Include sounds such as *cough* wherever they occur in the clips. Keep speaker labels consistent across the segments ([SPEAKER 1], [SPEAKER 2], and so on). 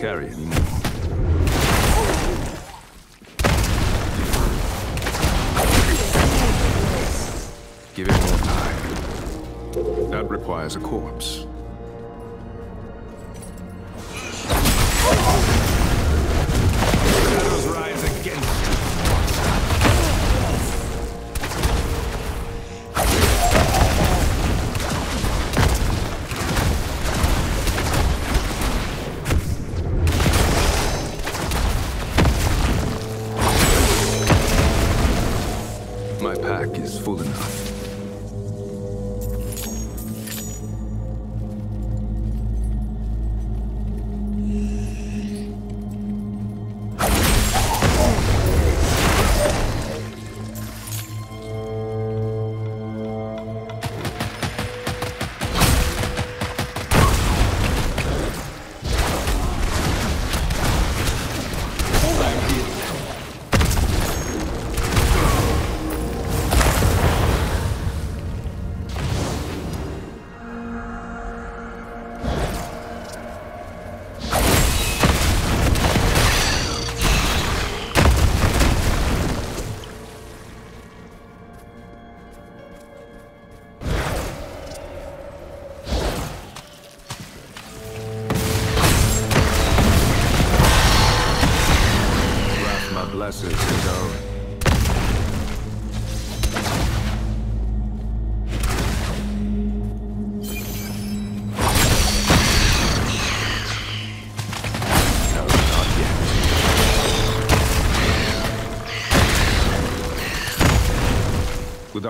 [SPEAKER 1] carry anymore.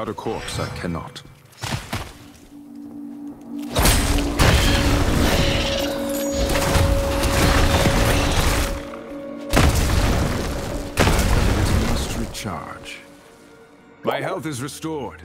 [SPEAKER 1] Without a corpse, I cannot. It must recharge. My health is restored.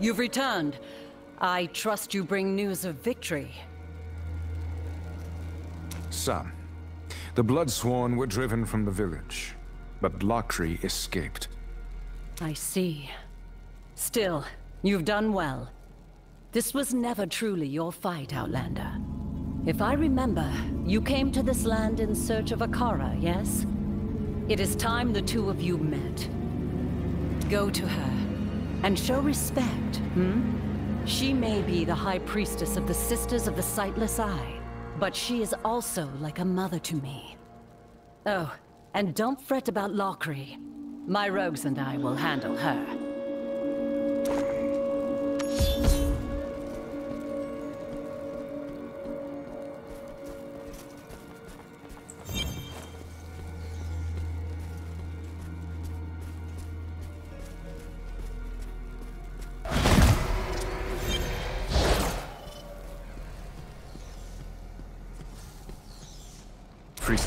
[SPEAKER 2] You've returned. I trust you bring news of victory.
[SPEAKER 1] Some. The Bloodsworn were driven from the village, but Lockery escaped.
[SPEAKER 2] I see. Still, you've done well. This was never truly your fight, Outlander. If I remember, you came to this land in search of Akara, yes? It is time the two of you met. Go to her, and show respect, hmm? She may be the High Priestess of the Sisters of the Sightless Eye, but she is also like a mother to me. Oh, and don't fret about Lockery. My rogues and I will handle her.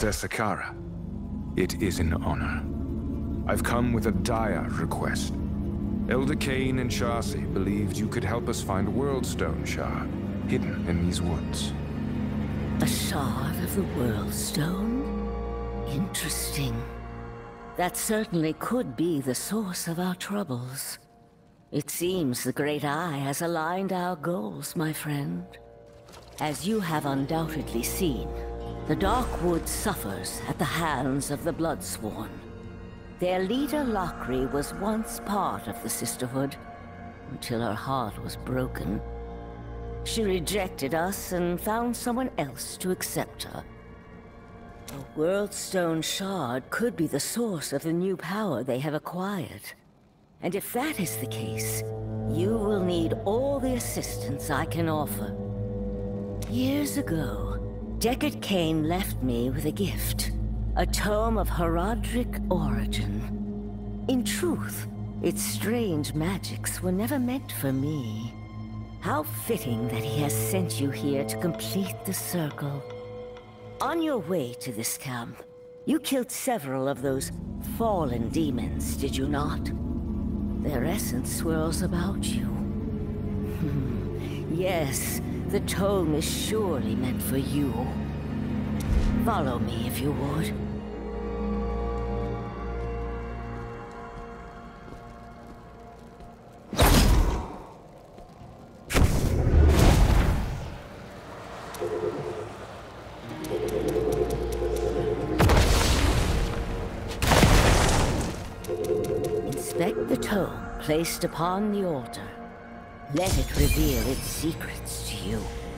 [SPEAKER 1] Priestess it is an honor. I've come with a dire request. Elder Cain and Charsi believed you could help us find Worldstone Shard, hidden in these woods.
[SPEAKER 3] A shard of the World Stone? Interesting. That certainly could be the source of our troubles. It seems the Great Eye has aligned our goals, my friend. As you have undoubtedly seen, the Darkwood suffers at the hands of the Bloodsworn. Their leader, Lockery, was once part of the Sisterhood, until her heart was broken. She rejected us and found someone else to accept her. A Worldstone shard could be the source of the new power they have acquired. And if that is the case, you will need all the assistance I can offer. Years ago, Deckard Cain left me with a gift. A tome of Horadric origin. In truth, its strange magics were never meant for me. How fitting that he has sent you here to complete the circle. On your way to this camp, you killed several of those fallen demons, did you not? Their essence swirls about you. *laughs* Hmm, yes, the tome is surely meant for you. Follow me if you would. Inspect the tome placed upon the altar. Let it reveal its secrets you.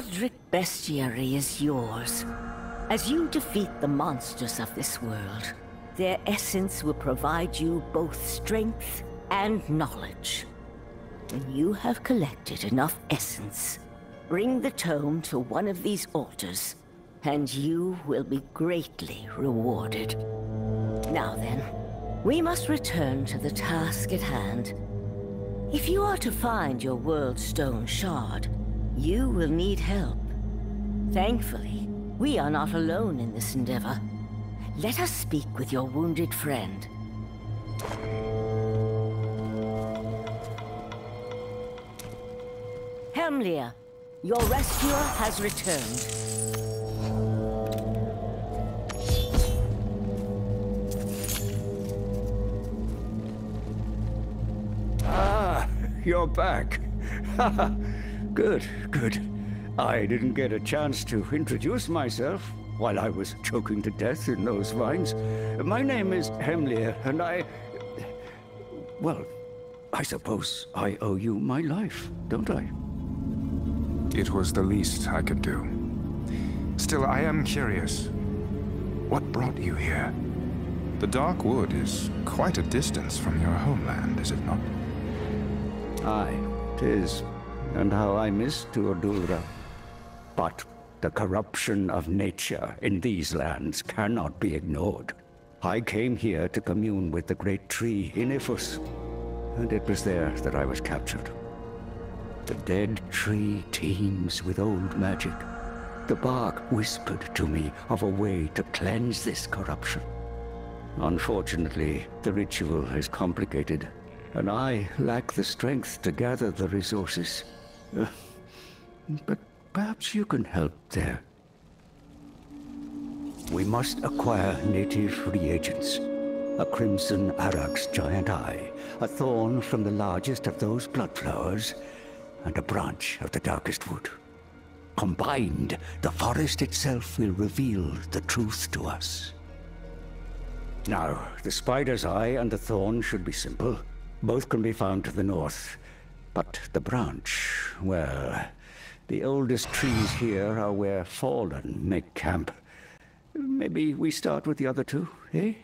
[SPEAKER 3] The Bestiary is yours. As you defeat the monsters of this world, their essence will provide you both strength and knowledge. When you have collected enough essence, bring the tome to one of these altars, and you will be greatly rewarded. Now then, we must return to the task at hand. If you are to find your Worldstone Shard, you will need help. Thankfully, we are not alone in this endeavor. Let us speak with your wounded friend. Hemlir, your rescuer has returned.
[SPEAKER 4] Ah, you're back. *laughs* good, good. I didn't get a chance to introduce myself while I was choking to death in those vines. My name is Hemlir, and I... Well, I suppose I owe you my life, don't I?
[SPEAKER 1] It was the least I could do. Still, I am curious. What brought you here? The Dark Wood is quite a distance from your homeland, is it not?
[SPEAKER 4] Aye, tis. And how I miss Tuodura. But The corruption of nature in these lands cannot be ignored. I came here to commune with the great tree Inifuss, and it was there that I was captured. The dead tree teems with old magic. The bark whispered to me of a way to cleanse this corruption. Unfortunately, the ritual is complicated, and I lack the strength to gather the resources. *laughs* But perhaps you can help there. We must acquire native reagents. A crimson Arax giant eye, a thorn from the largest of those blood flowers, and a branch of the darkest wood. Combined, the forest itself will reveal the truth to us. Now, the spider's eye and the thorn should be simple. Both can be found to the north. But the branch, well, the oldest trees here are where Fallen make camp. Maybe we start with the other two, eh?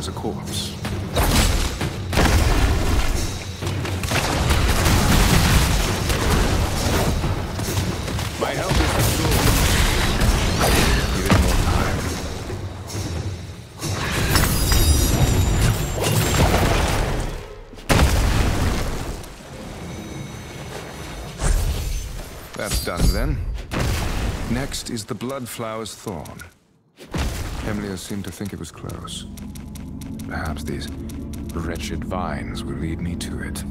[SPEAKER 1] Requires a corpse. My is restored. Give it more time. That's done then. Next is the Bloodflower's Thorn. Emilius seemed to think it was close. Perhaps these wretched vines will lead me to it.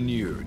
[SPEAKER 1] Renewed.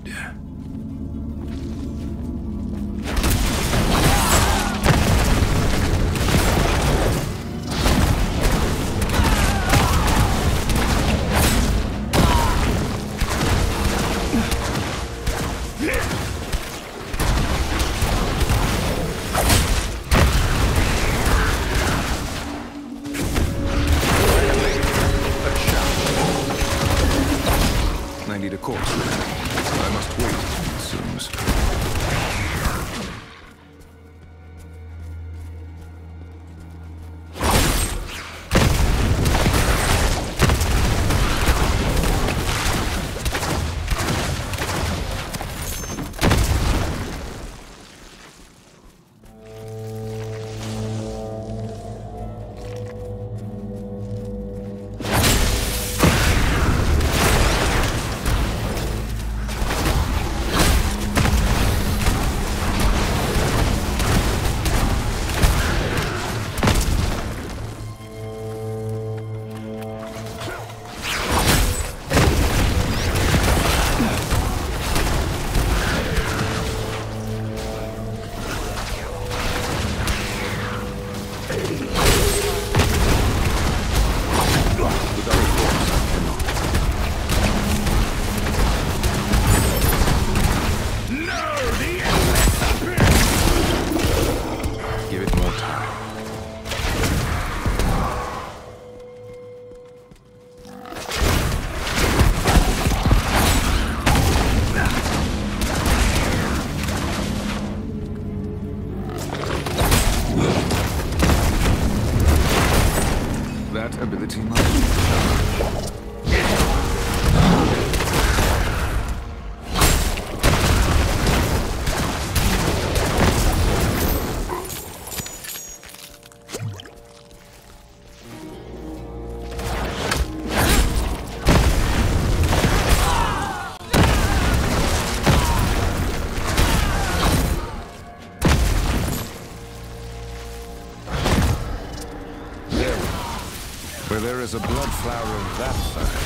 [SPEAKER 1] Is a blood flower of that side,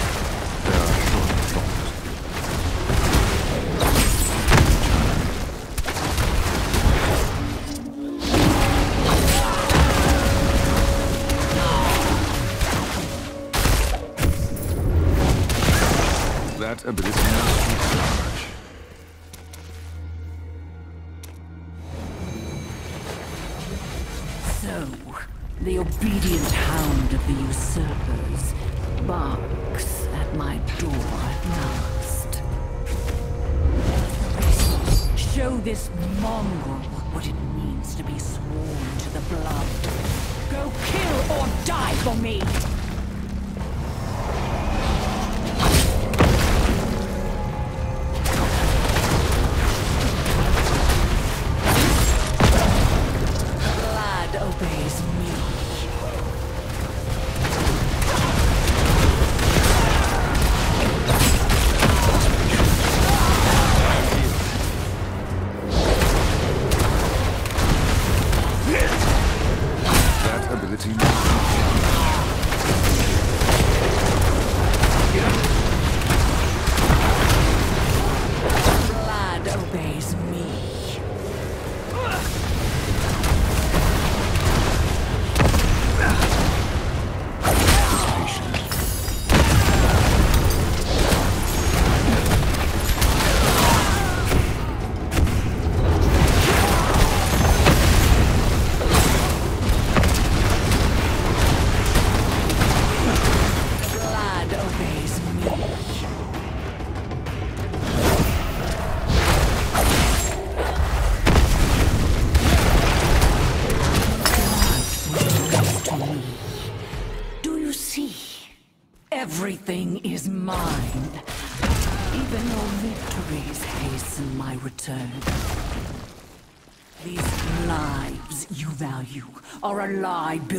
[SPEAKER 1] That ability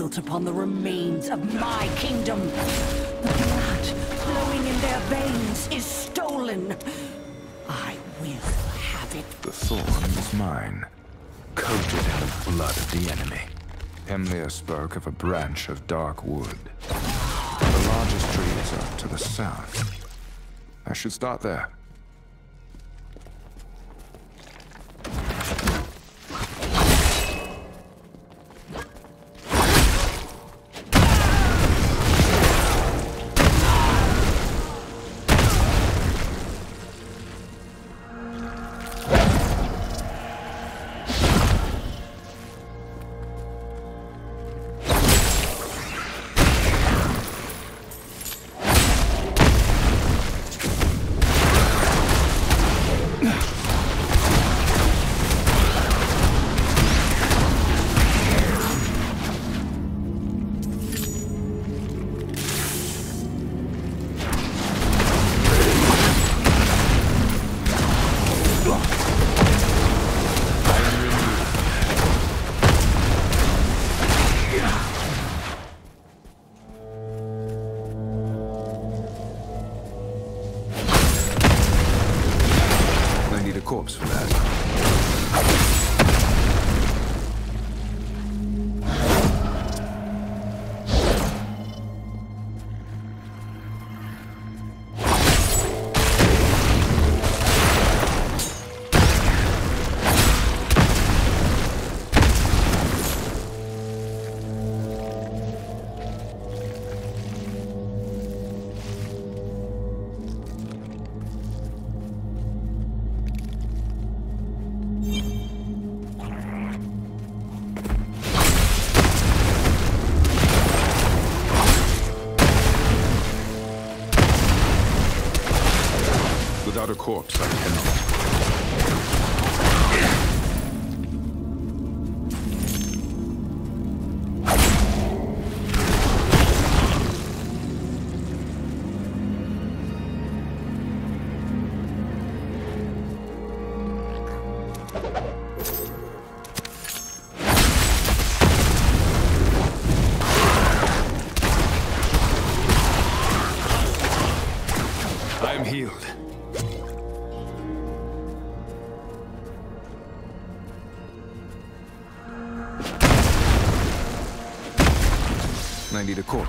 [SPEAKER 5] built upon the remains of my kingdom. The blood flowing in their veins is stolen. I will have it.
[SPEAKER 1] The thorn is mine, coated in the blood of the enemy. Hemlir spoke of a branch of dark wood. The largest trees are to the south. I should start there.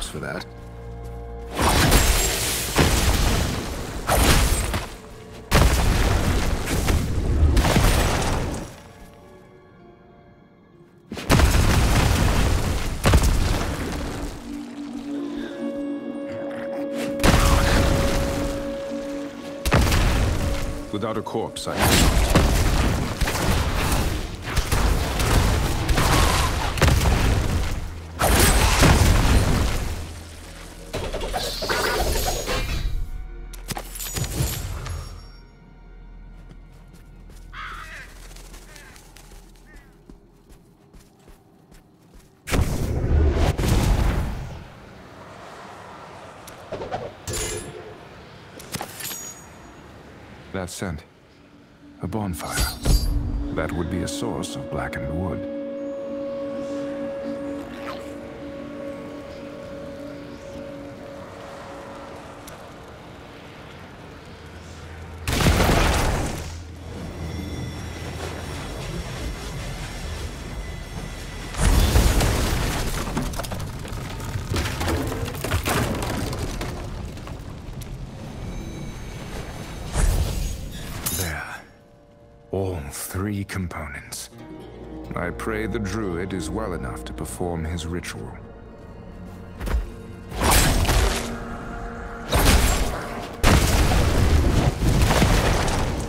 [SPEAKER 1] Corpse for that. Without a corpse, I Scent. A bonfire. That would be a source of blackened wood. Three components. I pray the druid is well enough to perform his ritual.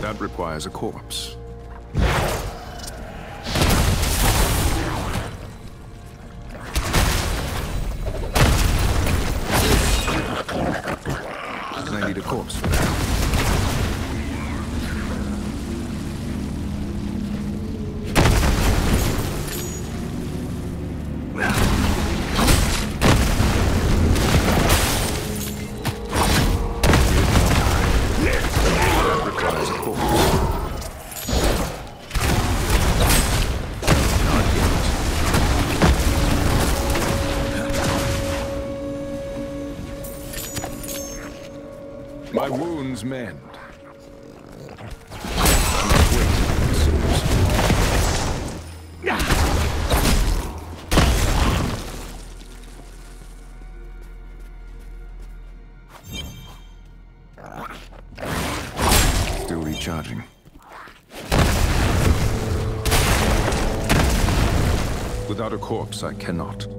[SPEAKER 1] That requires a corpse. Seems. Still recharging. Without a corpse, I cannot.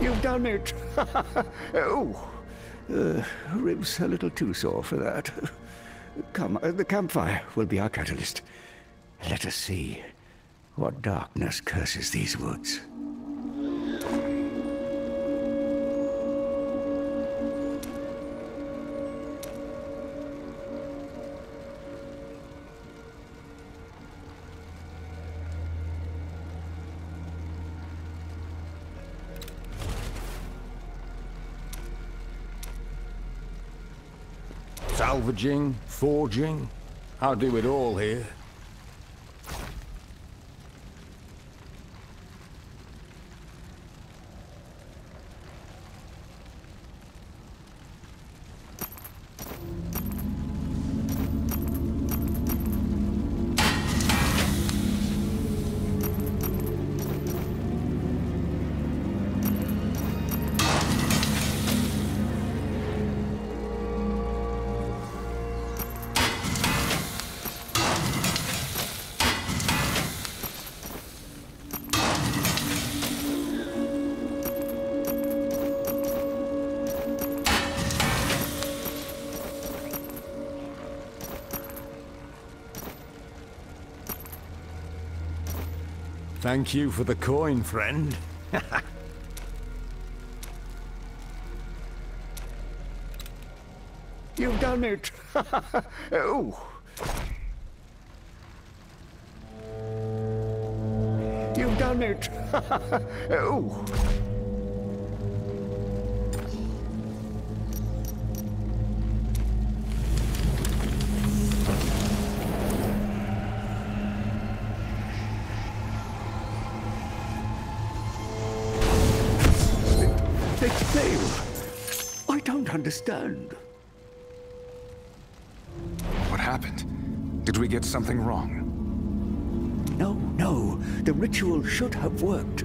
[SPEAKER 4] You've done it! *laughs* oh, uh, ribs a little too sore for that. Come, uh, the campfire will be our catalyst. Let us see what darkness curses these woods.
[SPEAKER 6] Salvaging, forging, I'll do it all here. Thank you for the coin, friend. *laughs*
[SPEAKER 4] You've done it! *laughs* oh! You've done it! *laughs* oh! Understand.
[SPEAKER 1] What happened? Did we get something wrong?
[SPEAKER 4] No, no. The ritual should have worked.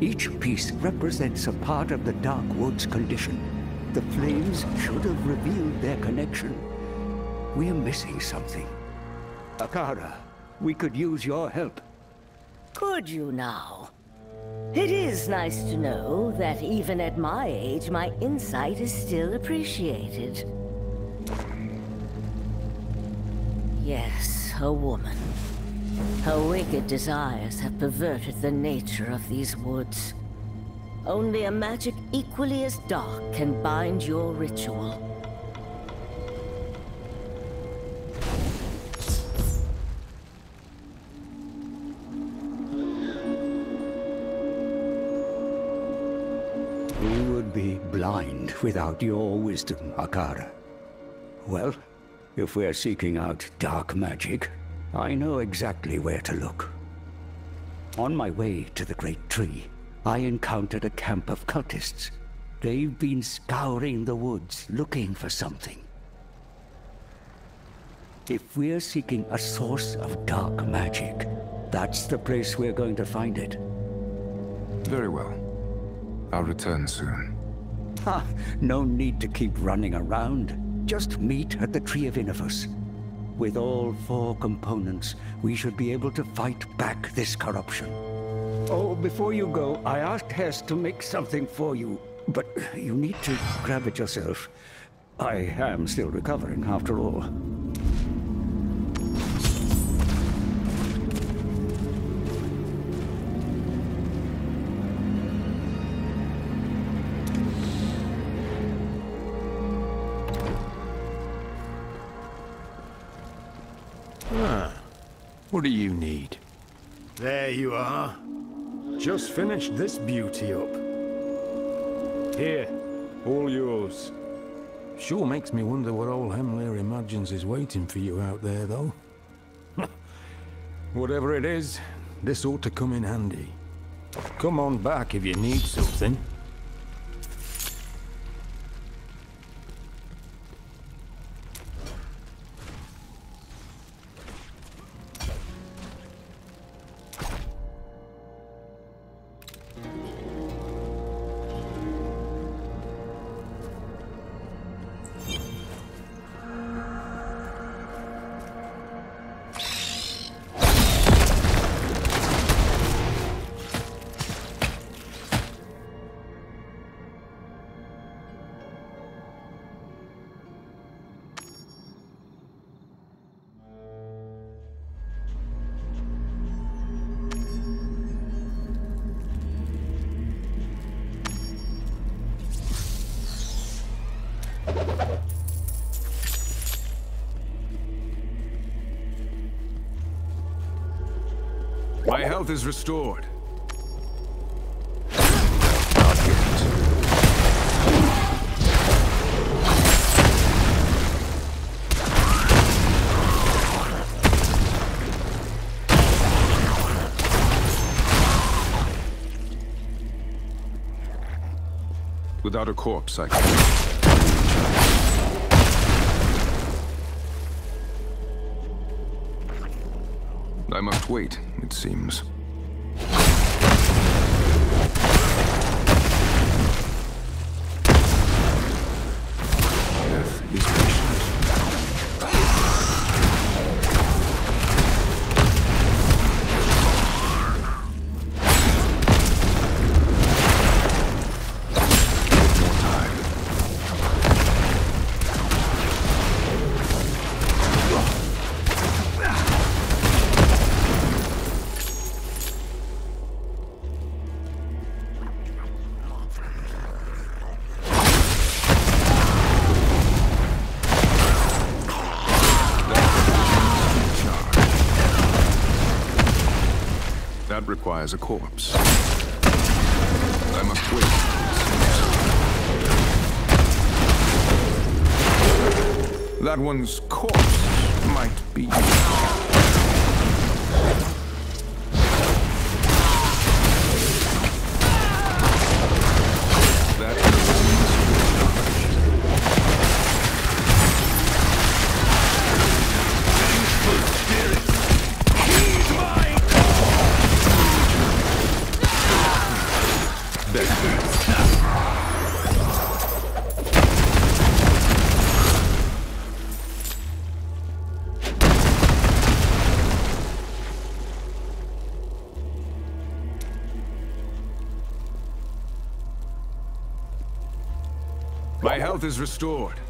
[SPEAKER 4] Each piece represents a part of the Dark Woods condition. The flames should have revealed their connection. We're missing something. Akara, we could use your help.
[SPEAKER 3] Could you now? It is nice to know that even at my age, my insight is still appreciated. Yes, a woman. Her wicked desires have perverted the nature of these woods. Only a magic equally as dark can bind your ritual.
[SPEAKER 4] Without your wisdom, Akara. Well, if we're seeking out dark magic, I know exactly where to look. On my way to the Great Tree, I encountered a camp of cultists. They've been scouring the woods, looking for something. If we're seeking a source of dark magic, that's the place we're going to find it.
[SPEAKER 1] Very well. I'll return soon.
[SPEAKER 4] Ha! No need to keep running around. Just meet at the Tree of Inifuss. With all four components, we should be able to fight back this corruption. Oh, before you go, I asked Hess to make something for you, but you need to grab it yourself. I am still recovering, after all.
[SPEAKER 6] What do you need? There you are. Just finished this beauty up. Here, all yours. Sure makes me wonder what old Hemlir imagines is waiting for you out there, though. *laughs* Whatever it is, this ought to come in handy. Come on back if you need something.
[SPEAKER 1] Health is restored. Without a corpse, I can't. I must wait, it seems. That a corpse. I must wait. That one's corpse might be. Health is restored.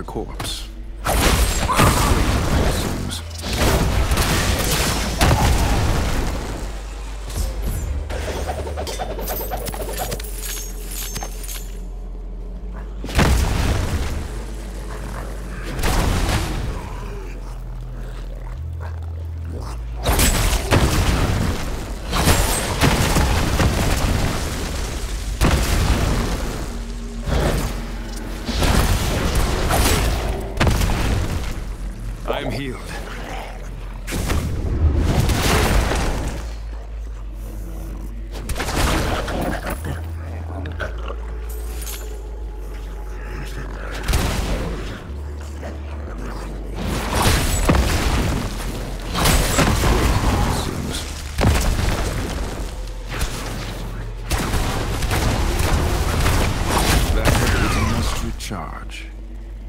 [SPEAKER 1] A corpse.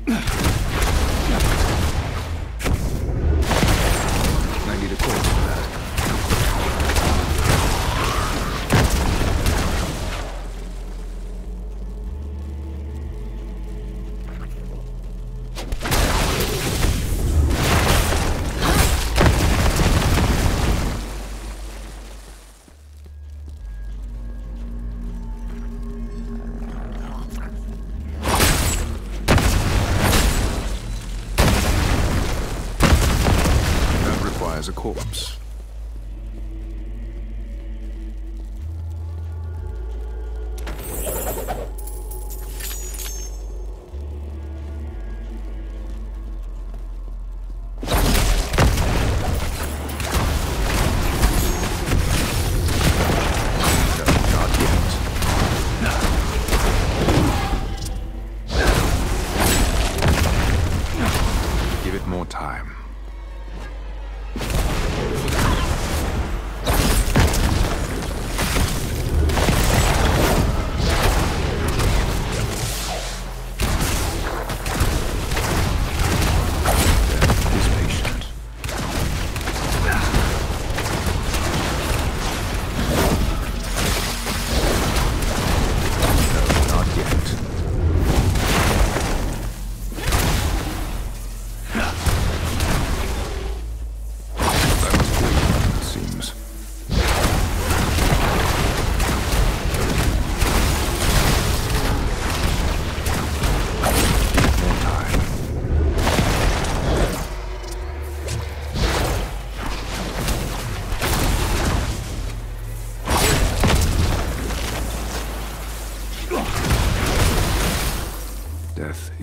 [SPEAKER 1] Ugh. *clears throat* corpse.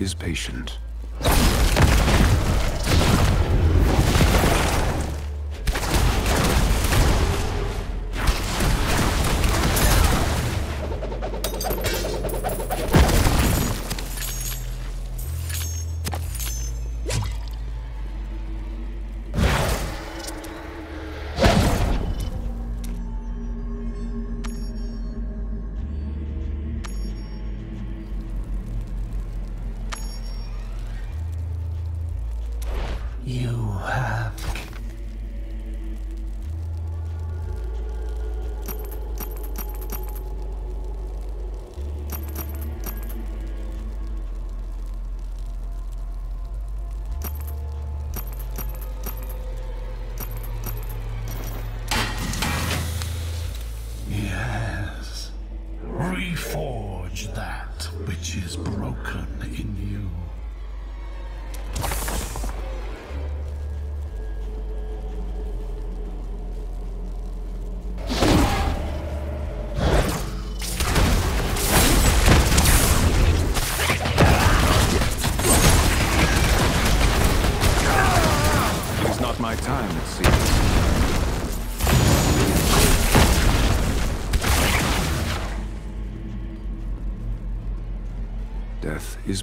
[SPEAKER 1] is patient.
[SPEAKER 7] You have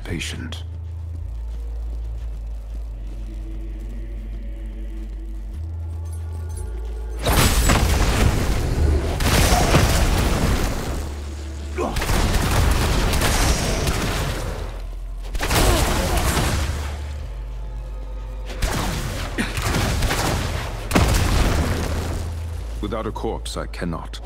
[SPEAKER 1] patient. Without a corpse, I cannot.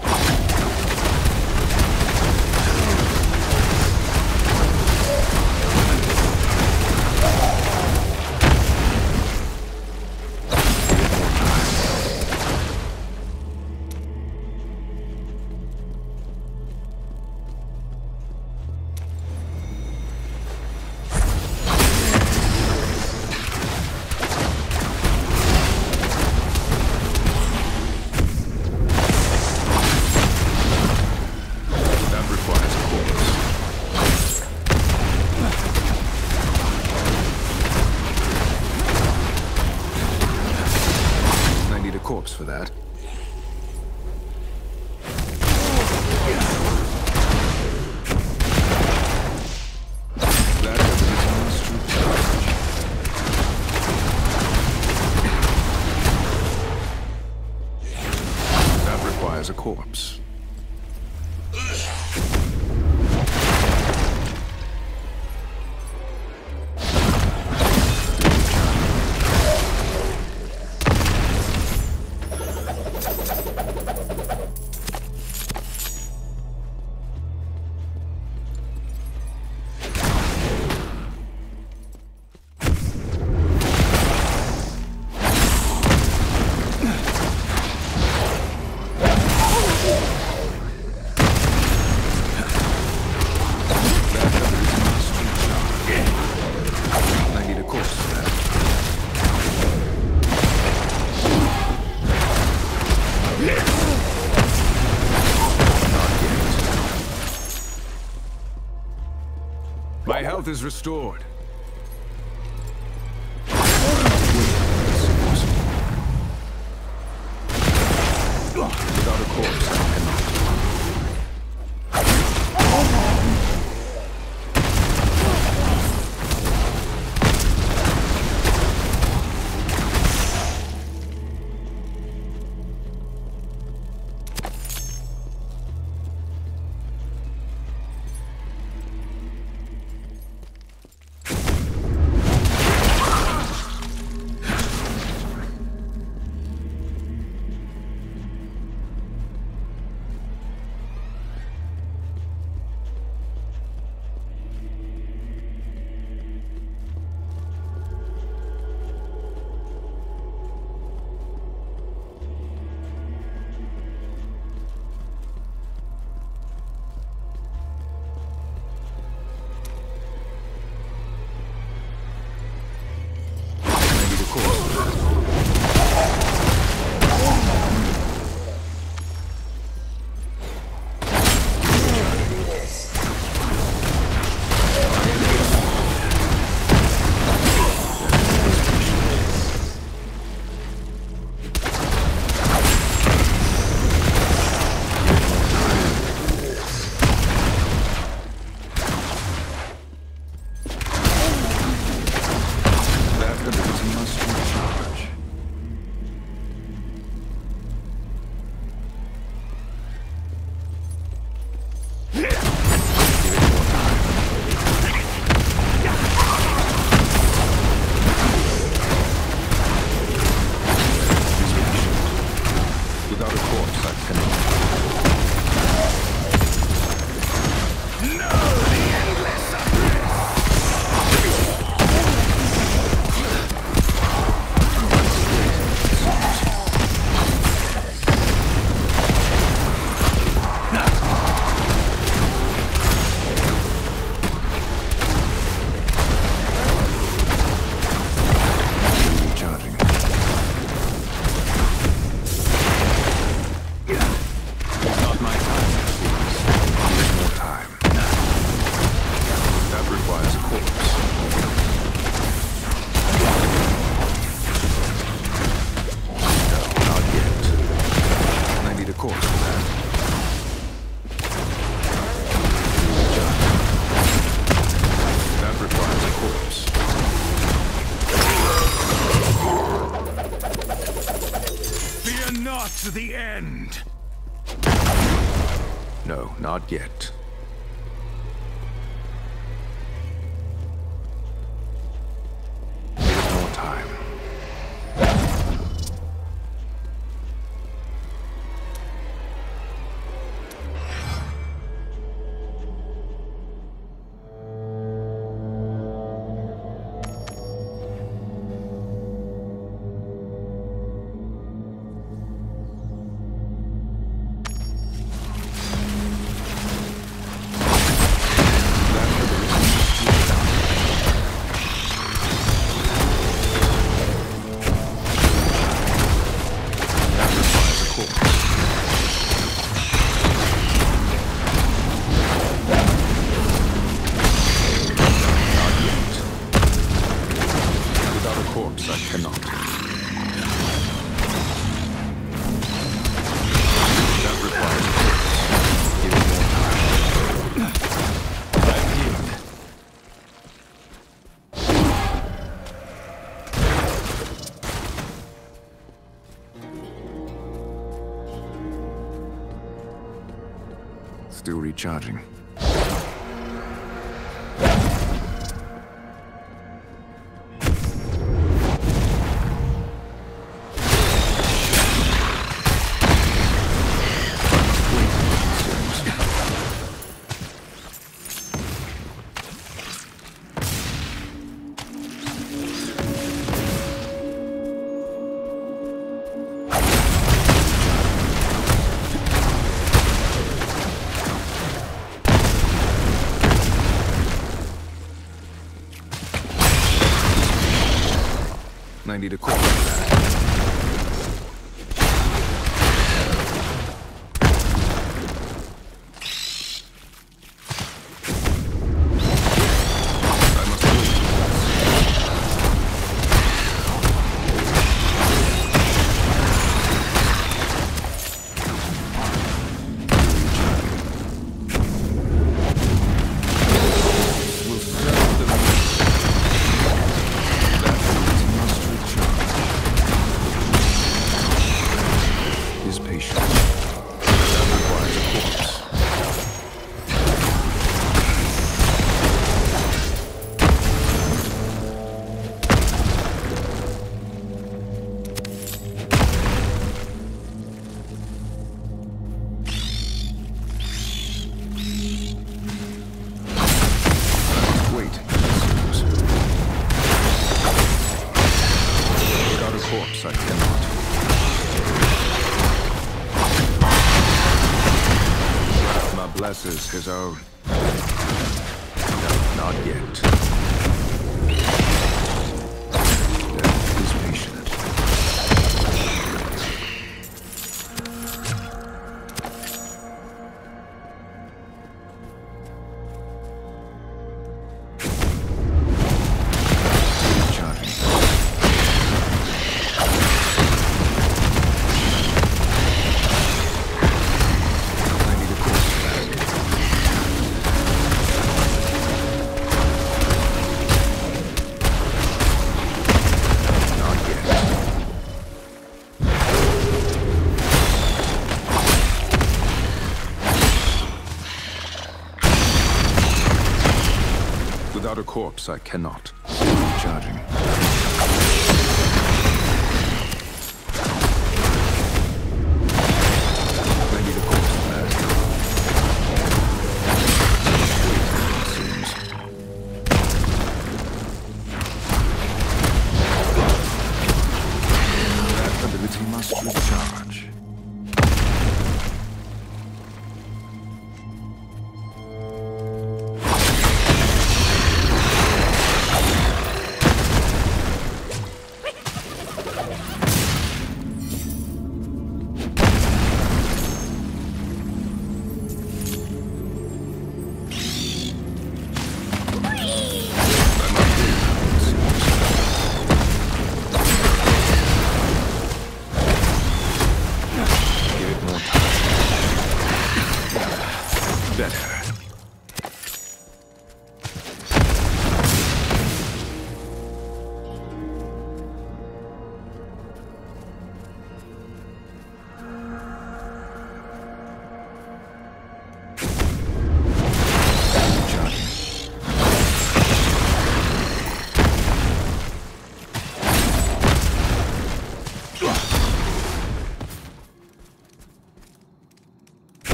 [SPEAKER 1] is restored. Blesses his corpse, I cannot. Recharging.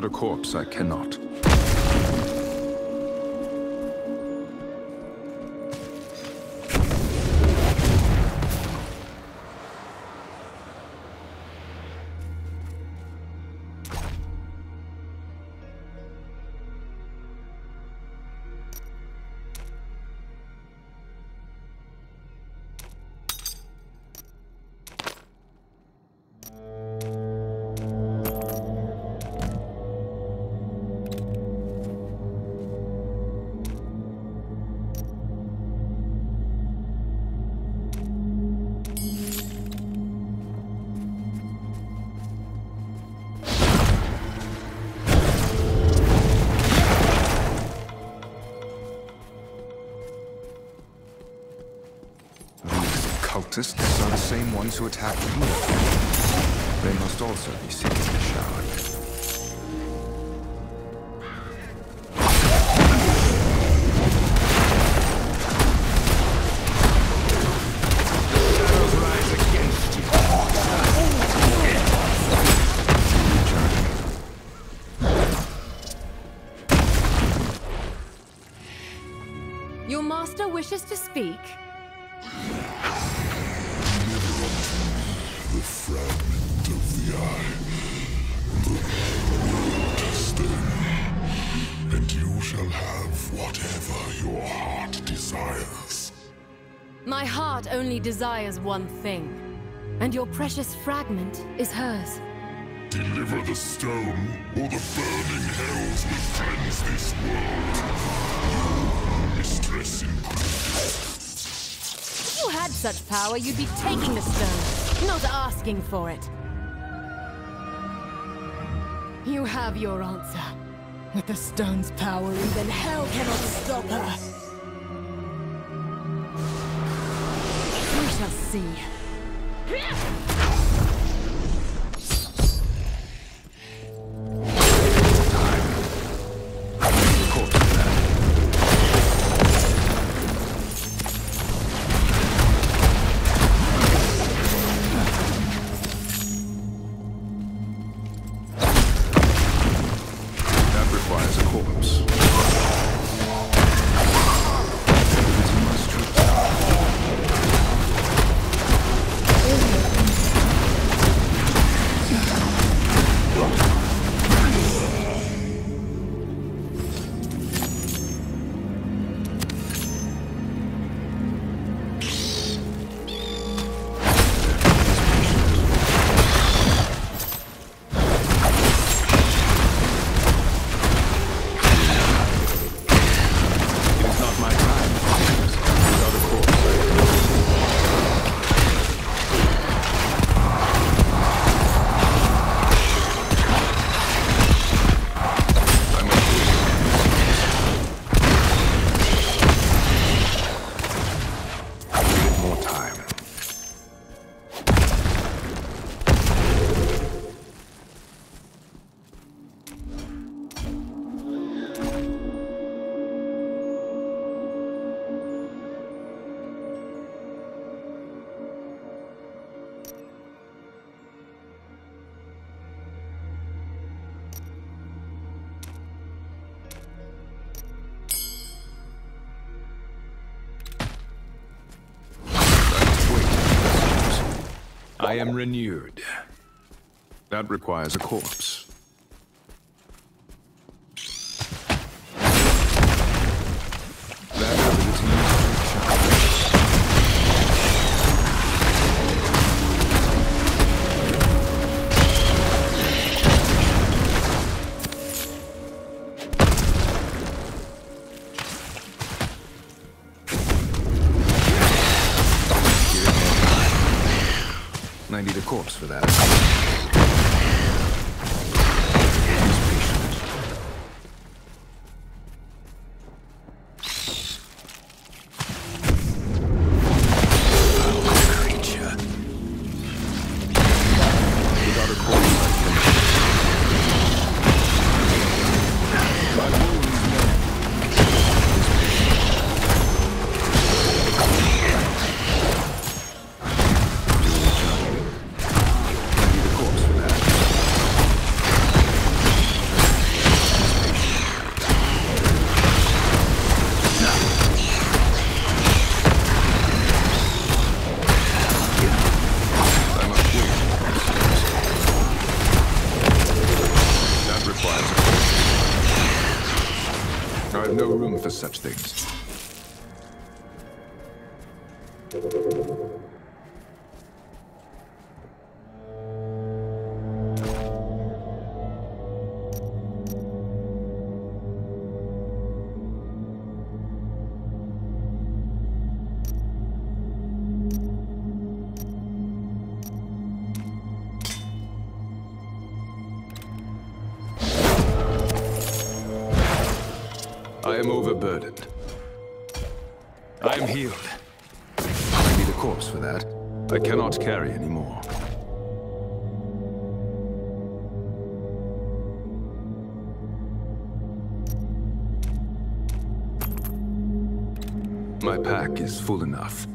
[SPEAKER 1] Without a corpse, I cannot. Cultists are the same ones who attacked me. They must also be seeking the
[SPEAKER 8] desires
[SPEAKER 9] one thing, and your precious fragment is hers.
[SPEAKER 8] Deliver the stone, or the burning hells will cleanse this world. You, mistress in
[SPEAKER 9] If you had such power, you'd be taking the stone, not asking for it. You have your answer. With the stone's power, even hell cannot stop her. See.
[SPEAKER 1] I am renewed. That requires a corpse. For that. overburdened. I'm healed. I need a corpse for that. I cannot carry anymore. My pack is full enough.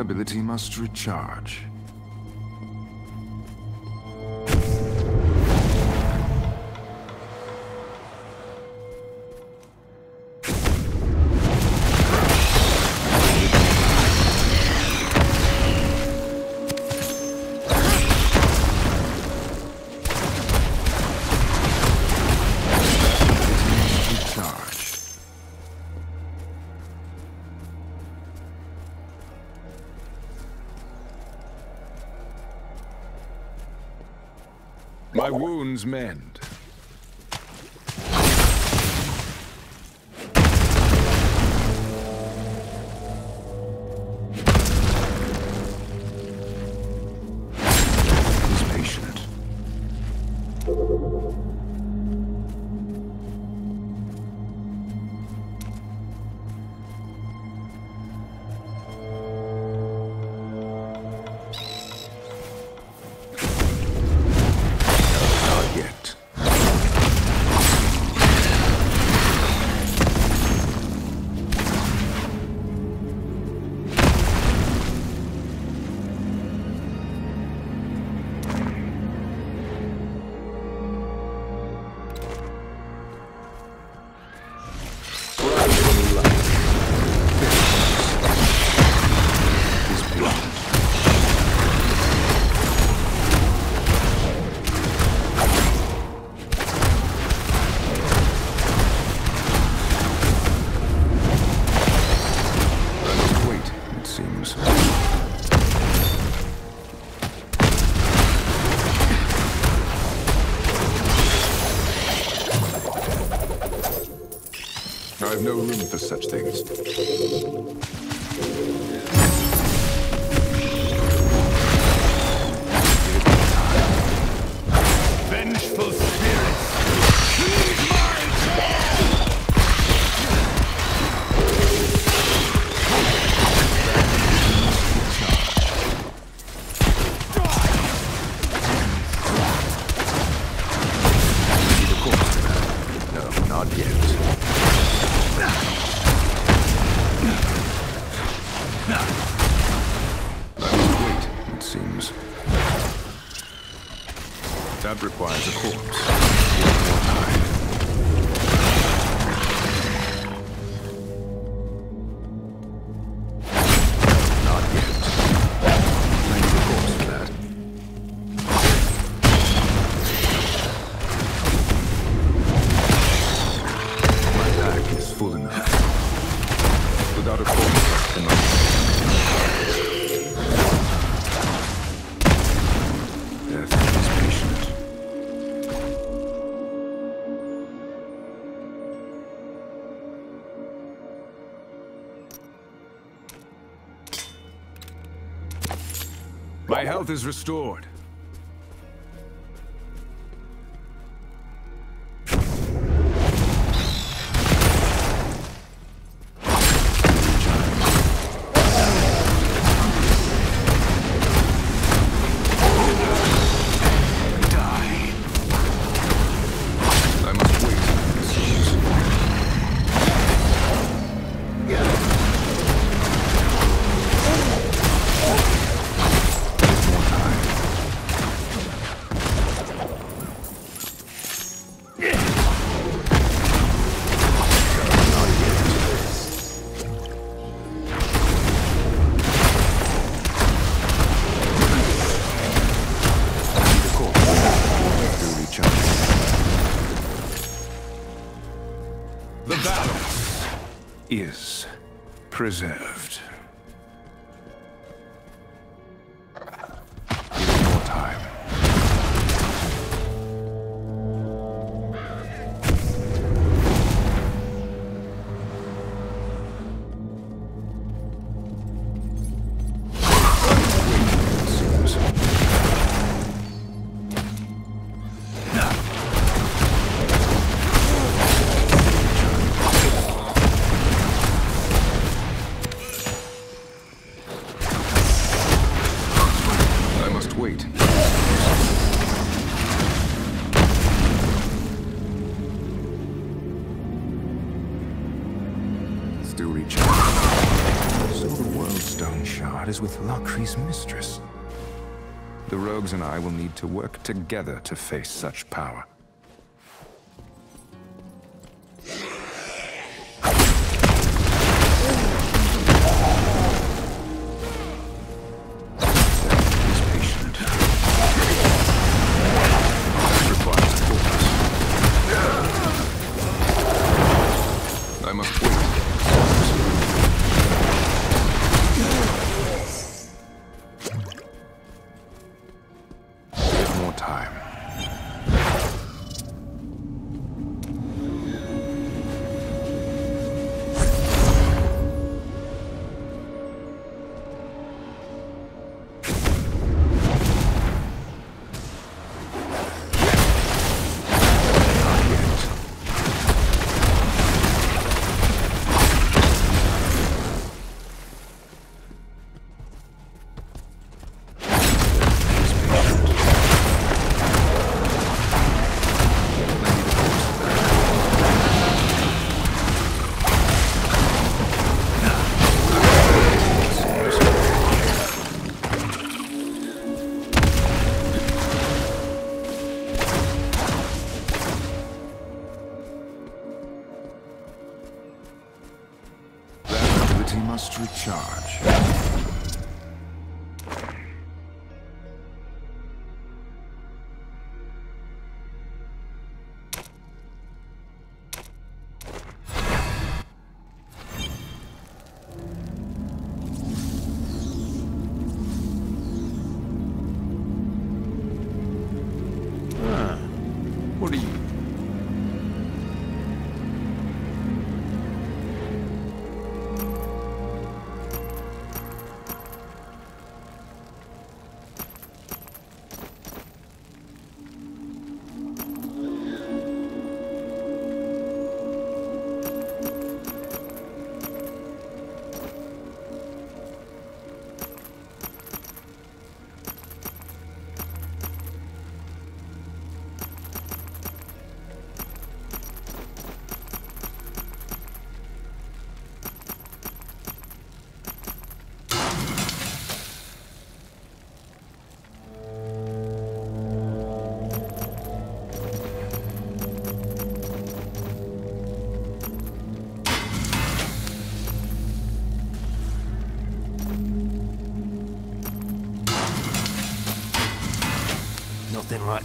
[SPEAKER 1] ability must recharge. men. health is restored. is preserved. to work together to face such power.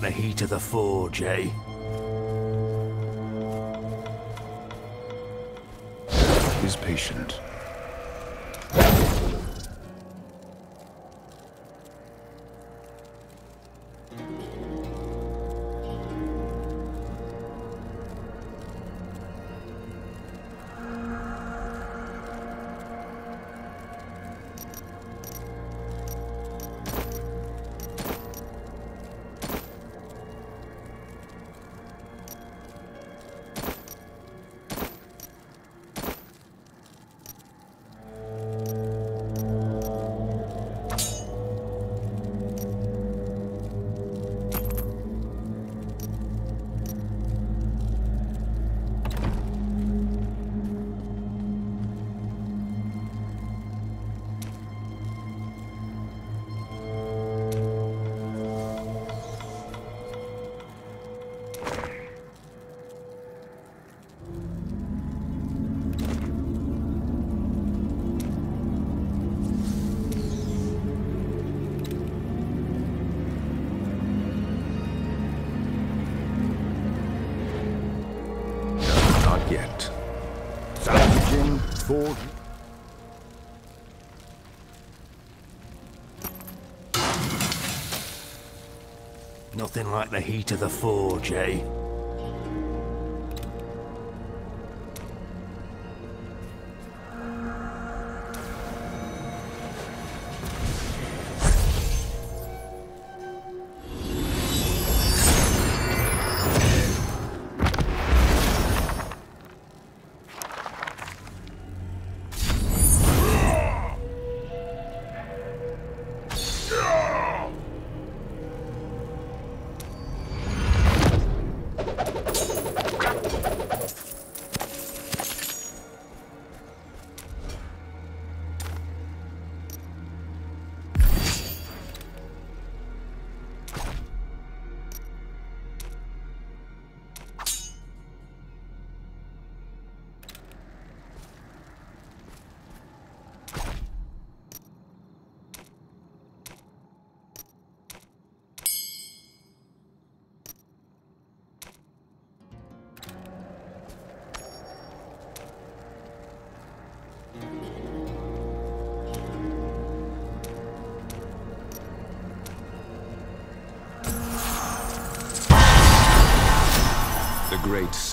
[SPEAKER 6] The heat of the forge, eh?
[SPEAKER 1] Is patient.
[SPEAKER 6] Nothing like the heat of the forge, eh?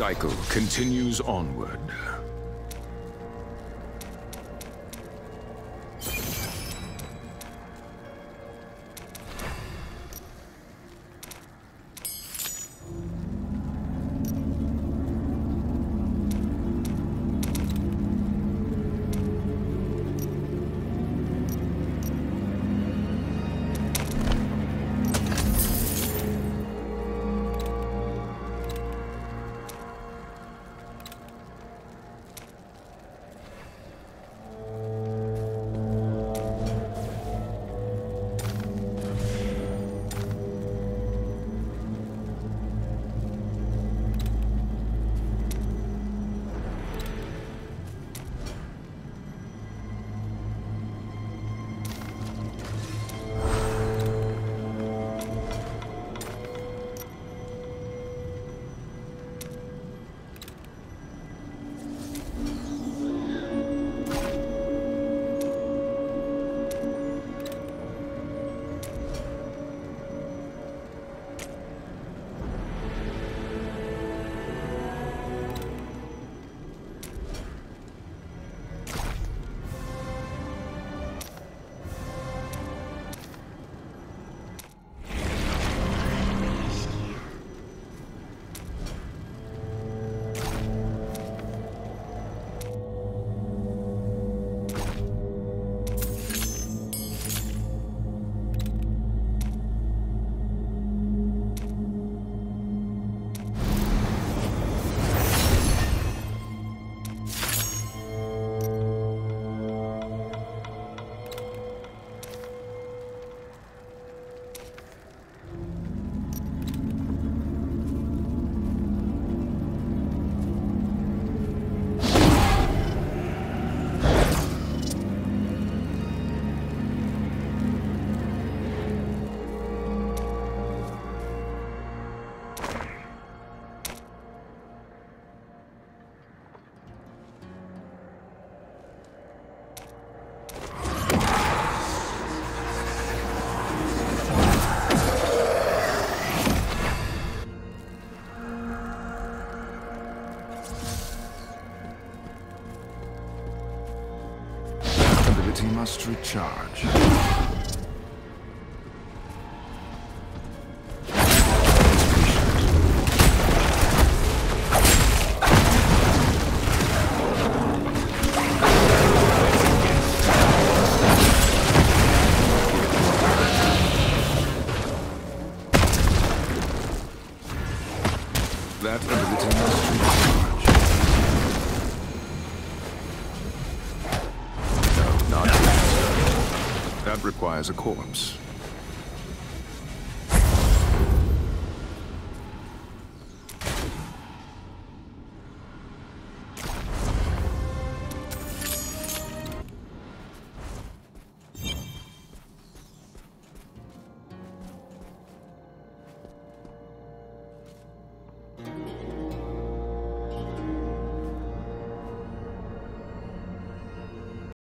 [SPEAKER 1] Cycle continues onward. Must recharge. Requires a corpse.